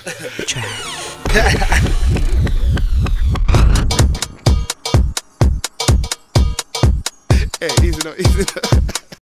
Trash. hey, easy no, easy no.